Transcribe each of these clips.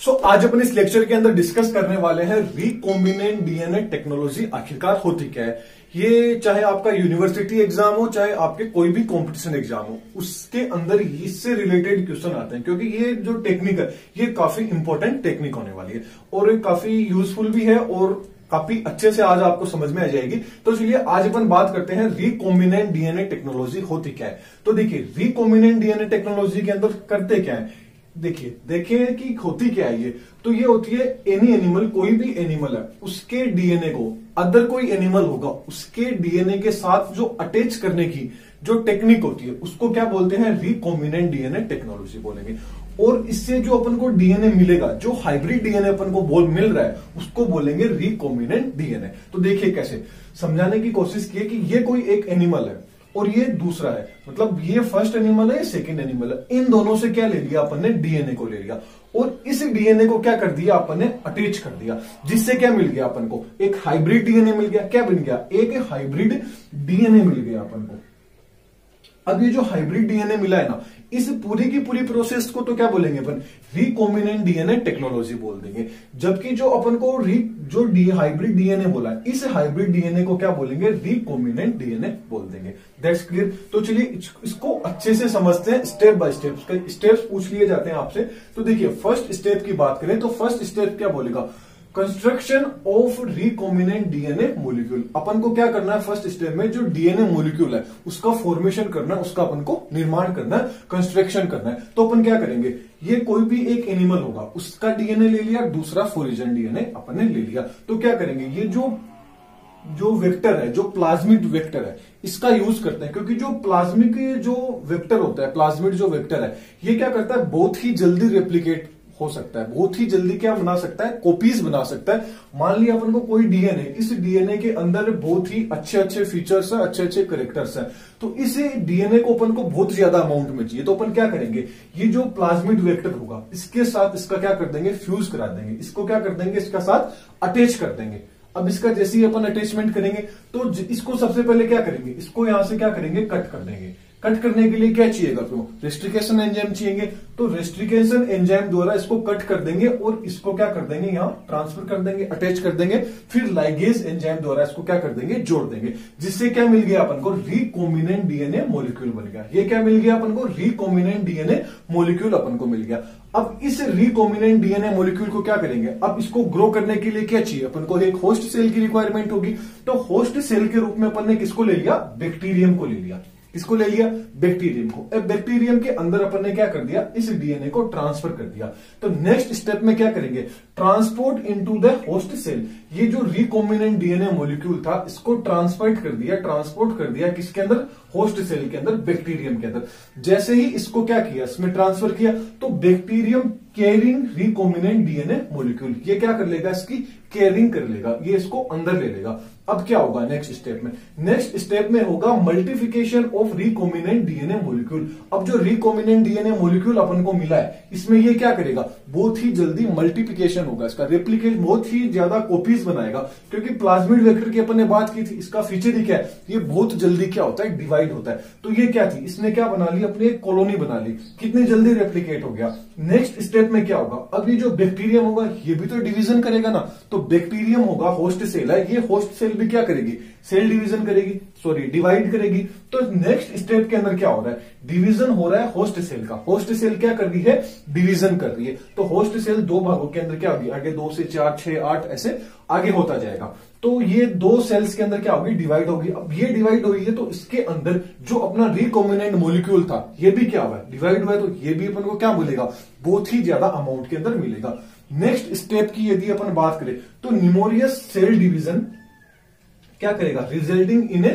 सो so, आज अपन इस lecture के अंदर डिस्कस करने वाले हैं रिकॉम्बिनेंट डीएनए टेक्नोलॉजी आखिरकार होती क्या है? ये चाहे आपका यूनिवर्सिटी एग्ज़ाम हो चाहे आपके कोई भी कंपटीशन एग्ज़ाम हो उसके अंदर इससे रिलेटेड क्वेश्चन आते हैं क्योंकि ये जो टेक्निक है ये काफ़ी इंपॉर्टेंट टेक्निक होने वाली है। और ये काफ़ी यूजफुल भी है और काफ़ी अच्छे से आज आपको समझ में आ जाएगी। तो चलिए आज अपन बात करते हैं रिकॉम्बिनेंट डीएनए टेक्नोलॉजी होती क्या है। तो देखिए रिकॉम्बिनेंट डीएनए टेक्नोलॉजी के अंदर करते क्या है? देखिए देखिए कि होती क्या है ये। तो ये होती है एनी एनिमल कोई भी एनिमल है, उसके डीएनए को अदर कोई एनिमल होगा, उसके डीएनए के साथ जो अटैच करने की, जो टेक्निक होती है, उसको क्या बोलते हैं? रिकॉम्बिनेंट डीएनए टेक्नोलॉजी बोलेंगे। और इससे जो अपन को डीएनए मिलेगा, जो हाइब्रिड डीएनए अपन को बोल, मिल रहा है, उसको बोलेंगे रिकॉम्बिनेंट डीएनए तो देखिए कैसे, समझाने की कोशिश की कि ये कोई एक एनिमल है और ये दूसरा है। मतलब ये फ़र्स्ट एनिमल है सेकंड एनिमल है। इन दोनों से क्या ले लिया अपन ने? डीएनए को ले लिया। और इस डीएनए को क्या कर दिया अपन ने? अटैच कर दिया। जिससे क्या मिल गया अपन को? एक हाइब्रिड डीएनए मिल गया। क्या बन गया? एक हाइब्रिड डीएनए मिल गया अपन को। अब ये जो हाइब्रिड डीएनए मिला है ना, इस पूरी की पूरी प्रोसेस को तो क्या बोलेंगे अपन? रिकॉम्बिनेंट डीएनए टेक्नोलॉजी बोल देंगे। जबकि जो अपन को री जो डी हाइब्रिड डीएनए बोला है इस हाइब्रिड डीएनए को क्या बोलेंगे? रिकॉम्बिनेंट डीएनए बोल देंगे। दैट्स क्लियर तो चलिए इसको अच्छे से समझते हैं स्टेप बाय स्टेप स्टेप्स पूछ लिए जाते हैं आपसे। तो देखिए फ़र्स्ट स्टेप की बात करें तो फ़र्स्ट स्टेप क्या बोलेगा? Construction of recombinant DNA molecule. अपन को क्या करना है फ़र्स्ट स्टेप में, जो डीएनए मोलिक्यूल है, उसका फॉर्मेशन करना है, उसका अपन को निर्माण करना है कंस्ट्रक्शन करना है। तो अपन क्या करेंगे? ये कोई भी एक एनिमल होगा, उसका डीएनए ले लिया, दूसरा फोरिजन डीएनए अपन ने ले लिया। तो क्या करेंगे? ये जो जो वेक्टर है, जो प्लाज्मिक वेक्टर है, इसका यूज़ करते हैं, क्योंकि जो प्लाज्मिक जो वेक्टर होता है प्लाज्मिक जो वेक्टर है, ये क्या करता है? बहुत ही जल्दी रेप्लीकेट हो सकता है। बहुत ही जल्दी क्या बना सकता है? कॉपीज बना सकता है। मान लिया अपन को कोई डीएनए इस डीएनए के अंदर बहुत ही अच्छे अच्छे फीचर्स है अच्छे अच्छे करेक्टर्स है। तो इस डीएनए को अपन को बहुत ज़्यादा अमाउंट में चाहिए। तो अपन क्या करेंगे? ये जो प्लाज्मिड वेक्टर होगा, इसके साथ इसका क्या कर देंगे? फ्यूज करा देंगे। इसको क्या कर देंगे? इसका साथ अटैच कर देंगे। अब इसका जैसे ही अपन अटैचमेंट करेंगे तो इसको सबसे पहले क्या करेंगे? इसको यहाँ से क्या करेंगे? कट कर देंगे। कट करने के लिए क्या चाहिएगा? तो रेस्ट्रिकेशन एंजाइम चाहिए तो रेस्ट्रिकेशन एंजाइम द्वारा इसको कट कर देंगे और इसको क्या कर देंगे यहाँ? ट्रांसफ़र कर देंगे अटैच कर देंगे। फिर लाइगेज एंजाइम द्वारा इसको क्या कर देंगे? जोड़ देंगे। जिससे क्या मिल गया अपन को? रिकॉम्बिनेंट डीएनए मोलिक्यूल बन गया। ये क्या मिल गया अपन को? रिकॉम्बिनेंट डीएनए मोलिक्यूल अपन को मिल गया। अब इस रिकॉम्बिनेंट डीएनए मोलिक्यूल को क्या करेंगे? अब इसको ग्रो करने के लिए क्या चाहिए? अपन को एक होस्ट सेल की रिक्वायरमेंट होगी। तो होस्ट सेल के रूप में अपन ने किसको ले लिया? बैक्टीरियम को ले लिया। किसको ले लिया बैक्टीरियम को। बैक्टीरियम के अंदर अपन ने क्या कर दिया? इस डीएनए को ट्रांसफ़र कर दिया। तो नेक्स्ट स्टेप में क्या करेंगे? Transport into the host cell ये जो रिकॉम्बिनेंट डीएनए मोलिक्यूल था, इसको ट्रांसपोर्ट कर दिया ट्रांसपोर्ट कर दिया किसके अंदर? होस्ट सेल के अंदर, बैक्टीरियम के अंदर। जैसे ही इसको क्या किया, इसमें ट्रांसफ़र किया तो bacterium carrying recombinant DNA molecule, ये क्या कर लेगा इसकी? कैरिंग कर लेगा, ये इसको अंदर ले लेगा। अब क्या होगा नेक्स्ट स्टेप में? नेक्स्ट स्टेप में होगा multiplication of recombinant DNA molecule. अब जो रिकॉम्बिनेंट डीएनए मोलिक्यूल अपन को मिला है, इसमें ये क्या करेगा? बहुत ही जल्दी मल्टीप्लीकेशन होगा इसका। रेप्लीकेशन बहुत ही ज़्यादा कॉपीज बनाएगा, क्योंकि प्लाज्मिड वेक्टर की अपन ने बात की थी, इसका फीचर ही क्या है? ये बहुत जल्दी क्या होता है? डिवाइड होता है। तो ये क्या थी? इसने क्या बना ली? अपनी एक कॉलोनी बना ली। कितनी जल्दी रेप्लीकेट हो गया। नेक्स्ट स्टेप में क्या होगा? अब ये जो बैक्टीरियम होगा, ये भी तो डिविजन करेगा ना। तो बैक्टीरियम होगा होस्ट सेल है ये होस्ट सेल भी क्या करेगी? सेल डिवीज़न करेगी। सॉरी डिवाइड करेगी तो नेक्स्ट स्टेप के अंदर क्या हो रहा है? डिवीज़न हो रहा है होस्ट सेल का। होस्ट सेल क्या कर रही है? डिवीज़न कर रही है। तो होस्ट सेल दो भागों के अंदर क्या होगी? आगे दो से चार, छह, आठ, ऐसे आगे होता जाएगा। तो ये दो सेल्स के अंदर क्या होगी? डिवाइड होगी। अब ये डिवाइड हुई है तो इसके अंदर जो अपना रिकॉम्बिनेंट मोलिक्यूल था, ये भी क्या हुआ डिवाइड हुआ है तो ये भी अपन को क्या मिलेगा? बहुत ही ज़्यादा अमाउंट के अंदर मिलेगा। नेक्स्ट स्टेप की यदि अपन बात करें तो न्यूमोरियस सेल डिवीज़न क्या करेगा? रिजल्टिंग इन ए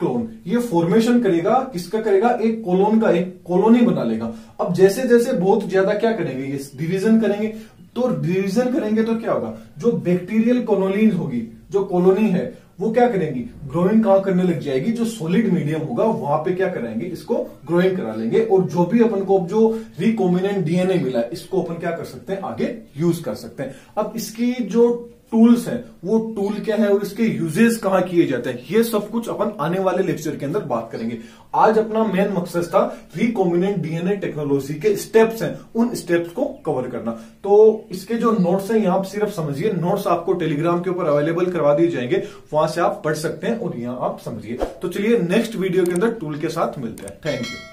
क्लोन ये फॉर्मेशन करेगा, किसका करेगा? एक कोलोन का, एक कॉलोनी बना लेगा। अब जैसे जैसे बहुत ज़्यादा क्या करेंगे? ये डिवीज़न करेंगे। तो डिवीज़न करेंगे तो क्या होगा? जो बैक्टीरियल कॉलोनीज होगी, जो कॉलोनी है, वो क्या करेंगी? ग्रोइंग कहाँ करने लग जाएगी? जो सॉलिड मीडियम होगा, वहाँ पे क्या कराएँगे? इसको ग्रोइंग करा लेंगे। और जो भी अपन को, जो रिकॉम्बिनेंट डीएनए मिला, इसको अपन क्या कर सकते हैं? आगे यूज़ कर सकते हैं। अब इसकी जो टूल्स हैं। वो टूल क्या है और इसके यूजेस कहाँ किए जाते हैं? ये सब कुछ अपन आने वाले लेक्चर के अंदर बात करेंगे। आज अपना मेन मकसद था रिकॉम्बिनेंट डीएनए टेक्नोलॉजी के स्टेप्स हैं, उन स्टेप्स को कवर करना। तो इसके जो नोट्स हैं, यहाँ सिर्फ़ समझिए। नोट्स आपको टेलीग्राम के ऊपर अवेलेबल करवा दिए जाएँगे। वहाँ से आप पढ़ सकते हैं और यहाँ आप समझिए। तो चलिए नेक्स्ट वीडियो के अंदर टूल के साथ मिलते हैं। Thank you